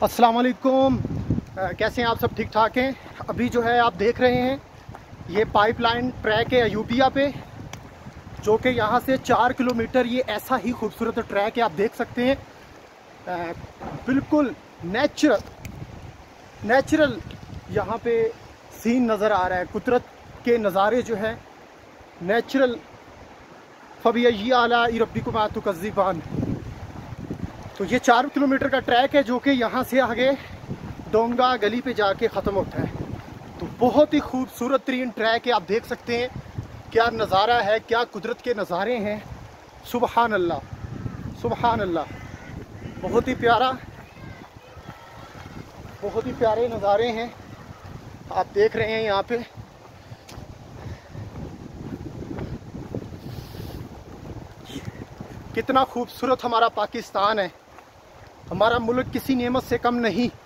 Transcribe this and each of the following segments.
السلام علیکم۔ کیسے ہیں آپ سب ٹھیک ٹھاک ہیں؟ ابھی جو ہے آپ دیکھ رہے ہیں، یہ پائپ لائن ٹریک ہے ایوبیا پہ، جو کہ یہاں سے چار کلومیٹر یہ ایسا ہی خوبصورت ٹریک ہے، آپ دیکھ سکتے ہیں۔ بالکل نیچرل نیچرل یہاں پہ سین نظر آ رہا ہے۔ قدرت کے نظارے جو ہے نیچرل۔ فبی اعلیٰ ربی کو ماتو قزیبان تو یہ چار کلومیٹر کا ٹریک ہے جو کہ یہاں سے آگے ڈونگا گلی پہ جا کے ختم ہوتا ہے۔ تو بہت ہی خوبصورت ترین ٹریک ہے، آپ دیکھ سکتے ہیں۔ کیا نظارہ ہے، کیا قدرت کے نظارے ہیں۔ سبحان اللہ سبحان اللہ۔ بہت ہی پیارا، بہت ہی پیارے نظارے ہیں۔ آپ دیکھ رہے ہیں یہاں پہ۔ کتنا خوبصورت ہمارا پاکستان ہے۔ ہمارا ملک کسی نعمت سے کم نہیں۔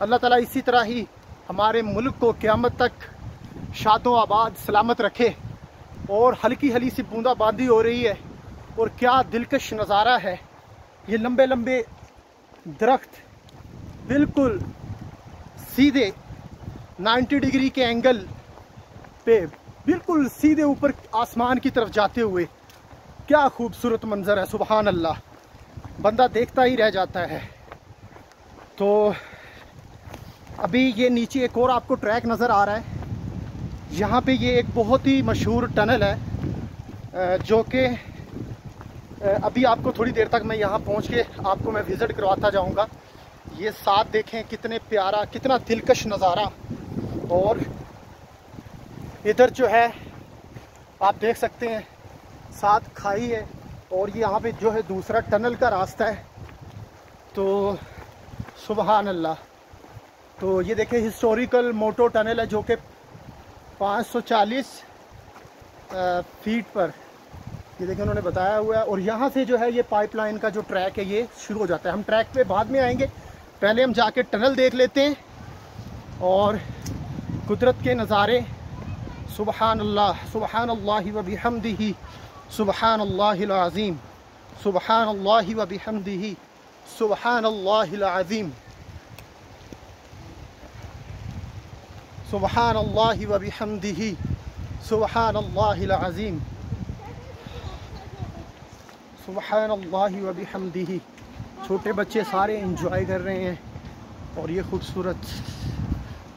اللہ تعالیٰ اسی طرح ہی ہمارے ملک کو قیامت تک شاد و آباد، سلامت رکھے۔ اور ہلکی ہلی سی بوندا باندی ہو رہی ہے۔ اور کیا دلکش نظارہ ہے۔ یہ لمبے لمبے درخت بالکل سیدھے نائنٹی ڈگری کے اینگل پہ بالکل سیدھے اوپر آسمان کی طرف جاتے ہوئے۔ کیا خوبصورت منظر ہے، سبحان اللہ۔ بندہ دیکھتا ہی رہ جاتا ہے۔ تو ابھی یہ نیچے ایک اور آپ کو ٹریک نظر آ رہا ہے۔ یہاں پہ یہ ایک بہت ہی مشہور ٹنل ہے جو کہ ابھی آپ کو تھوڑی دیر تک میں یہاں پہنچ کے آپ کو میں وزٹ کرواتا جاؤں گا۔ یہ ساتھ دیکھیں کتنے پیارا، کتنا دلکش نظارہ۔ اور ادھر جو ہے، آپ دیکھ سکتے ہیں، ساتھ کھائی ہے۔ اور یہاں پہ جو ہے دوسرا ٹنل کا راستہ ہے۔ تو سبحان اللہ۔ تو یہ دیکھیں ہسٹوریکل موٹو ٹنل ہے جو کہ پانچ سو چالیس فیٹ پر۔ یہ دیکھیں انہوں نے بتایا ہوا ہے۔ اور یہاں سے جو ہے یہ پائپ لائن کا جو ٹریک ہے، یہ شروع ہو جاتا ہے۔ ہم ٹریک پہ بعد میں آئیں گے۔ پہلے ہم جا کے ٹنل دیکھ لیتے ہیں۔ اور قدرت کے نظارے، سبحان اللہ سبحان اللہ و بحمدہ سبحان اللہ العظیم سبحان اللہ و بحمدہ سبحان اللہ العظیم سبحان اللہ و بحمدہ سبحان اللہ العظیم سبحان اللہ و بحمدہ۔ چھوٹے بچے سارے انجوائے کر رہے ہیں اور یہ خوبصورت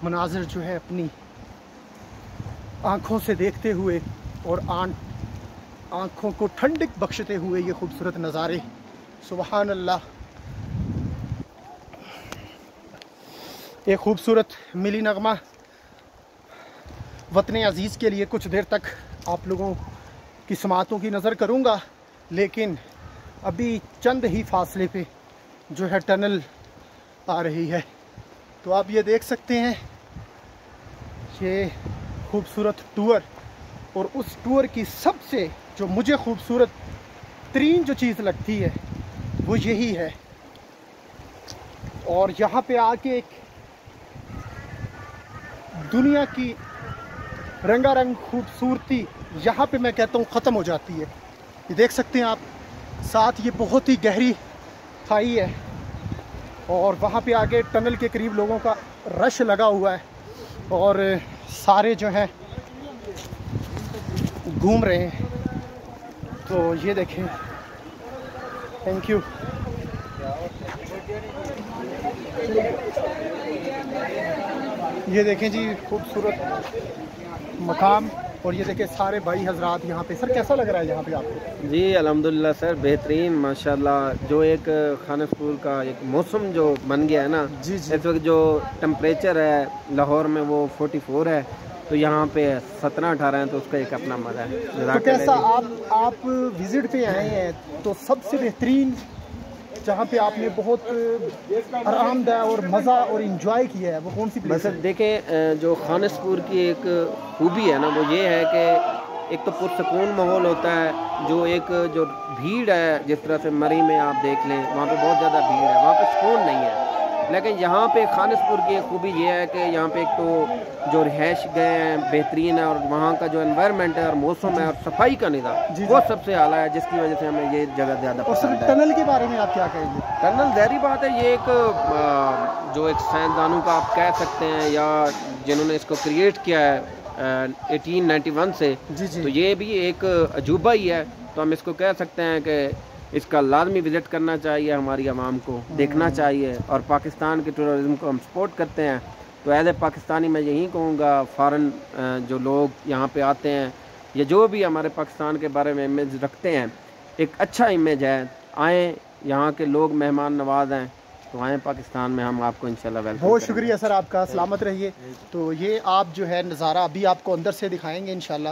مناظر جو ہے اپنی آنکھوں سے دیکھتے ہوئے اور آن آنکھوں کو ٹھنڈک بخشتے ہوئے یہ خوبصورت نظارے۔ سبحان اللہ۔ یہ خوبصورت ملی نغمہ۔ وطن عزیز کے لیے کچھ دیر تک آپ لوگوں کی سماعتوں کی نظر کروں گا، لیکن ابھی چند ہی فاصلے پہ جو ہے ٹنل آ رہی ہے۔ تو آپ یہ دیکھ سکتے ہیں، یہ خوبصورت ٹور اور اس ٹور کی سب سے جو مجھے خوبصورت ترین جو چیز لگتی ہے، وہ یہی ہے۔ اور یہاں پہ آ کے ایک دنیا کی رنگا رنگ خوبصورتی یہاں پہ میں کہتا ہوں ختم ہو جاتی ہے۔ یہ دیکھ سکتے ہیں آپ، ساتھ یہ بہت ہی گہری کھائی ہے۔ اور وہاں پہ آگے ٹنل کے قریب لوگوں کا رش لگا ہوا ہے۔ اور سارے جو ہیں، گھوم رہے ہیں۔ تو یہ دیکھیں۔ تھینک یو یہ دیکھیں جی خوبصورت مقام اور یہ دیکھیں سارے بھائی حضرات یہاں پہ۔ سر کیسا لگ رہا ہے یہاں پہ آپ کو؟ جی الحمدللہ سر بہترین ماشاءاللہ جو ایک خانہ اسکول کا ایک موسم جو بن گیا ہے نا جی جی۔ اس وقت جو ٹمپریچر ہے لاہور میں وہ فورٹی فور ہے۔ تو یہاں پہ سترہ اٹھارہ ہیں تو اس کا ایک اپنا مزہ ہے۔ تو کیسا آپ آپ وزٹ پہ آئے ہیں تو سب سے بہترین جہاں پہ آپ نے بہت آرام دہ اور مزہ اور انجوائے کیا ہے وہ کون سی۔ پلیس بس دیکھیں جو خانہ سپور کی ایک خوبی ہے نا وہ یہ ہے کہ ایک تو پرسکون ماحول ہوتا ہے جو ایک جو بھیڑ ہے جس طرح سے مری میں آپ دیکھ لیں وہاں پہ بہت زیادہ بھیڑ ہے وہاں پہ سکون نہیں ہے۔ لیکن یہاں پہ خانسپور کی ایک خوبی یہ ہے کہ یہاں پہ ایک تو جو رہائش گئے ہیں بہترین ہے اور وہاں کا جو انوائرمنٹ ہے اور موسم ہے اور صفائی کا نظام جی، وہ سب سے اعلیٰ ہے جس کی وجہ سے ہمیں یہ جگہ زیادہ پسند ہے۔ ٹنل کے بارے میں آپ کیا کہیں گے؟ ٹنل ظاہری بات ہے یہ ایک جو ایک سائنسدانوں کا آپ کہہ سکتے ہیں یا جنہوں نے اس کو کریٹ کیا ہے ایٹین نائنٹی ون سے جی جی۔ تو یہ بھی ایک عجوبہ ہی ہے۔ تو ہم اس کو کہہ سکتے ہیں کہ اس کا لازمی وزٹ کرنا چاہیے ہماری عوام کو دیکھنا چاہیے اور پاکستان کے ٹورازم کو ہم سپورٹ کرتے ہیں۔ تو ایز اے پاکستانی میں یہی کہوں گا فارن جو لوگ یہاں پہ آتے ہیں یا جو بھی ہمارے پاکستان کے بارے میں امیج رکھتے ہیں ایک اچھا امیج ہے۔ آئیں یہاں کے لوگ مہمان نواز ہیں تو آئیں پاکستان میں ہم آپ کو انشاءاللہ ویلکم بہت شکریہ سر آپ کا سلامت رہیے۔ تو یہ آپ جو ہے نظارہ ابھی آپ کو اندر سے دکھائیں گے انشاءاللہ۔